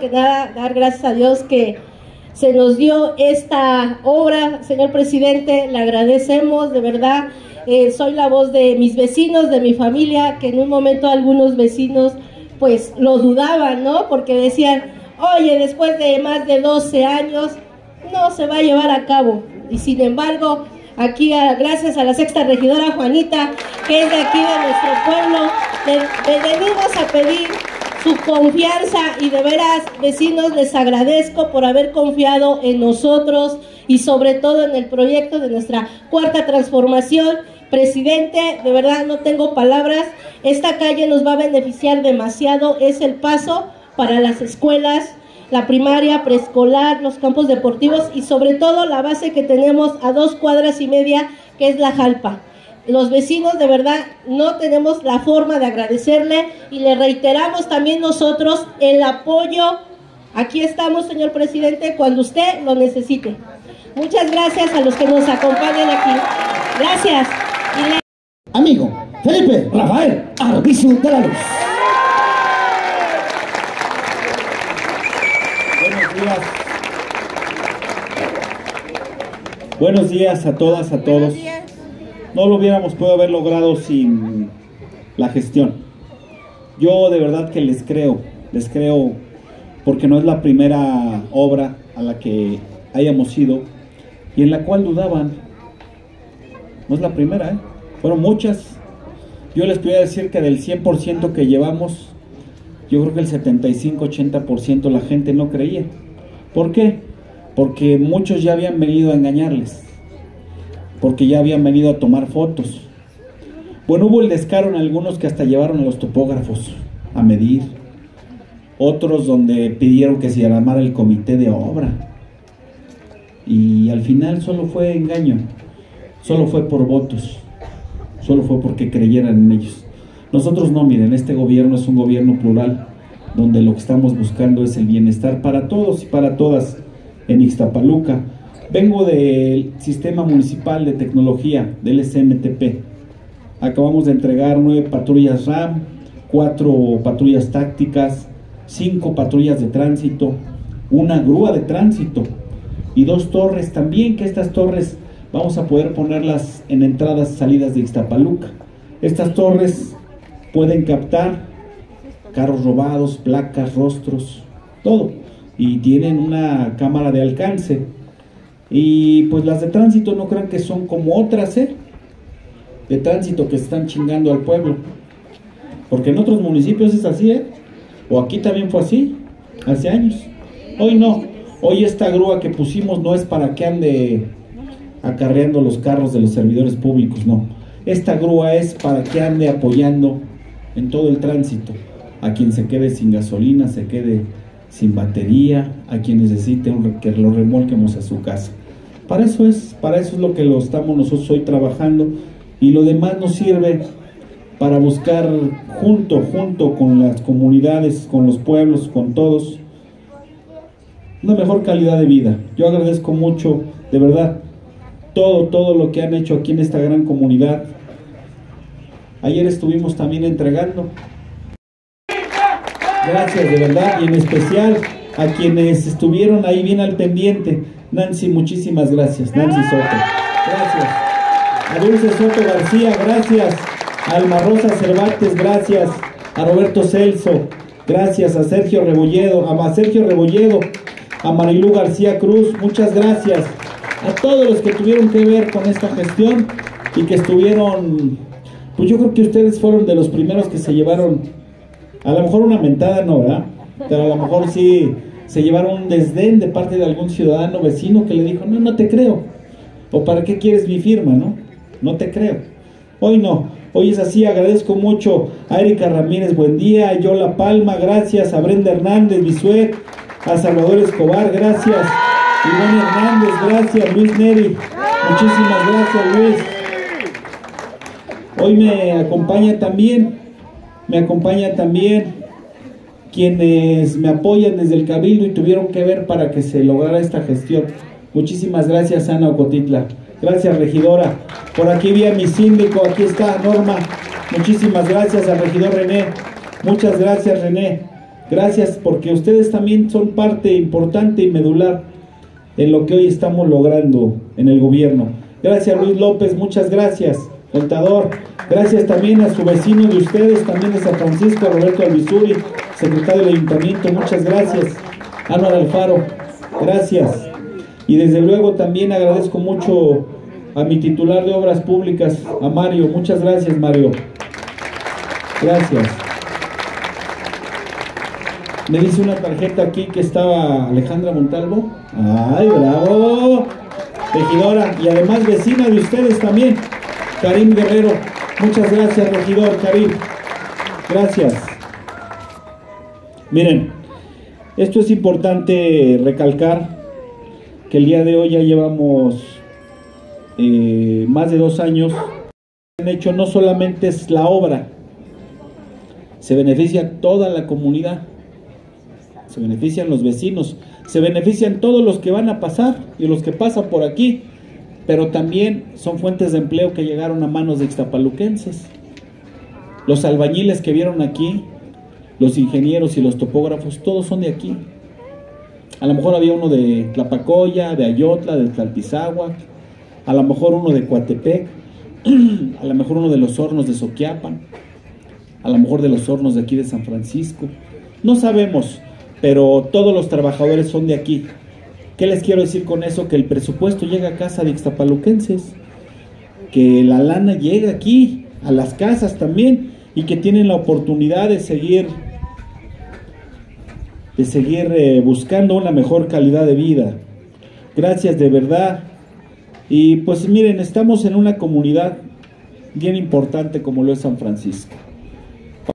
que nada dar gracias a Dios que se nos dio esta obra, señor presidente, le agradecemos de verdad. Eh, soy la voz de mis vecinos, de mi familia, que en un momento algunos vecinos pues lo dudaban, ¿no? Porque decían, oye, después de más de 12 años, no se va a llevar a cabo. Y sin embargo, aquí gracias a la sexta regidora Juanita, que es de aquí de nuestro pueblo, le, venimos a pedir su confianza y de veras, vecinos, les agradezco por haber confiado en nosotros y sobre todo en el proyecto de nuestra cuarta transformación. Presidente, de verdad no tengo palabras, esta calle nos va a beneficiar demasiado, es el paso para las escuelas, la primaria, preescolar, los campos deportivos y sobre todo la base que tenemos a dos cuadras y media, que es la Jalpa. Los vecinos de verdad no tenemos la forma de agradecerle y le reiteramos también nosotros el apoyo. Aquí estamos, señor presidente, cuando usted lo necesite. Muchas gracias a los que nos acompañan aquí. Gracias. Amigo, Felipe Rafael Arbizu de la Luz. Buenos días a todas, a todos. No lo hubiéramos podido haber logrado sin la gestión. Yo de verdad que les creo, les creo porque no es la primera obra a la que hayamos ido y en la cual dudaban. No es la primera, ¿eh? fueron muchas. Yo les voy a decir que del 100% que llevamos, yo creo que el 75-80% la gente no creía. ¿Por qué? Porque muchos ya habían venido a engañarles, porque ya habían venido a tomar fotos. Bueno, hubo el descaro en algunos que hasta llevaron a los topógrafos a medir, otros donde pidieron que se llamara el comité de obra. Y al final solo fue engaño, solo fue por votos, solo fue porque creyeran en ellos. Nosotros no, miren, este gobierno es un gobierno plural donde lo que estamos buscando es el bienestar para todos y para todas en Ixtapaluca. Vengo del Sistema Municipal de Tecnología, del SMTP. Acabamos de entregar nueve patrullas RAM, cuatro patrullas tácticas, cinco patrullas de tránsito, una grúa de tránsito y dos torres también, que estas torres vamos a poder ponerlas en entradas y salidas de Ixtapaluca. Estas torres pueden captar carros robados, placas, rostros, todo. Y tienen una cámara de alcance. Y pues las de tránsito no crean que son como otras, ¿eh? De tránsito que están chingando al pueblo. Porque en otros municipios es así, ¿eh? O aquí también fue así, hace años. Hoy no. Hoy esta grúa que pusimos no es para que ande acarreando los carros de los servidores públicos, no. Esta grúa es para que ande apoyando en todo el tránsito a quien se quede sin gasolina, se quede sin batería, a quien necesite que lo remolquemos a su casa. Para eso es, para eso es lo que lo estamos nosotros hoy trabajando y lo demás nos sirve para buscar junto, junto con las comunidades, con los pueblos, con todos, una mejor calidad de vida. Yo agradezco mucho, de verdad, todo, todo lo que han hecho aquí en esta gran comunidad. Ayer estuvimos también entregando Gracias, de verdad, y en especial a quienes estuvieron ahí bien al pendiente. Nancy, muchísimas gracias. Nancy Soto, gracias. A Dulce Soto García, gracias. A Alma Rosa Cervantes, gracias. A Roberto Celso, gracias. A Sergio Rebolledo, a Sergio Rebolledo, a Marilú García Cruz, muchas gracias. A todos los que tuvieron que ver con esta gestión y que estuvieron, pues yo creo que ustedes fueron de los primeros que se llevaron a lo mejor una mentada no, ¿verdad? Pero a lo mejor sí se llevaron un desdén de parte de algún ciudadano vecino que le dijo, no, no te creo. O para qué quieres mi firma, ¿no? No te creo. Hoy no. Hoy es así, agradezco mucho a Erika Ramírez, buen día, a Yola Palma, gracias, a Brenda Hernández, Bisuet, a Salvador Escobar, gracias, Iván Hernández, gracias, Luis Neri, muchísimas gracias Luis. Hoy me acompaña también me acompaña también quienes me apoyan desde el Cabildo y tuvieron que ver para que se lograra esta gestión. Muchísimas gracias, Ana Ocotitla. Gracias, regidora. Por aquí vi a mi síndico, aquí está Norma. Muchísimas gracias al regidor René. Muchas gracias, René. Gracias porque ustedes también son parte importante y medular en lo que hoy estamos logrando en el gobierno. Gracias Luis López, muchas gracias, contador. Gracias también a su vecino de ustedes, también de San Francisco, Roberto Albizuri, secretario del ayuntamiento, muchas gracias. Ana Alfaro, gracias. Y desde luego también agradezco mucho a mi titular de obras públicas, a Mario. Muchas gracias, Mario. Gracias. Me dice una tarjeta aquí que estaba Alejandra Montalvo. ¡Ay, bravo! Regidora y además vecina de ustedes también, Karim Guerrero. Muchas gracias, regidor Karim. Gracias. Miren, esto es importante recalcar que el día de hoy ya llevamos eh, más de dos años. Han hecho no solamente es la obra, se beneficia toda la comunidad, se benefician los vecinos, se benefician todos los que van a pasar y los que pasan por aquí, pero también son fuentes de empleo que llegaron a manos de extapaluquenses. Los albañiles que vieron aquí, los ingenieros y los topógrafos, todos son de aquí. A lo mejor había uno de Tlapacoya, de Ayotla, de Tlaltizáhuac, a lo mejor uno de Coatepec, a lo mejor uno de los hornos de Soquiapan, a lo mejor de los hornos de aquí de San Francisco. No sabemos, pero todos los trabajadores son de aquí. ¿Qué les quiero decir con eso? Que el presupuesto llega a casa de Ixtapaluquenses, que la lana llega aquí, a las casas también, y que tienen la oportunidad de seguir de seguir eh, buscando una mejor calidad de vida. Gracias de verdad. Y pues miren, estamos en una comunidad bien importante como lo es San Francisco.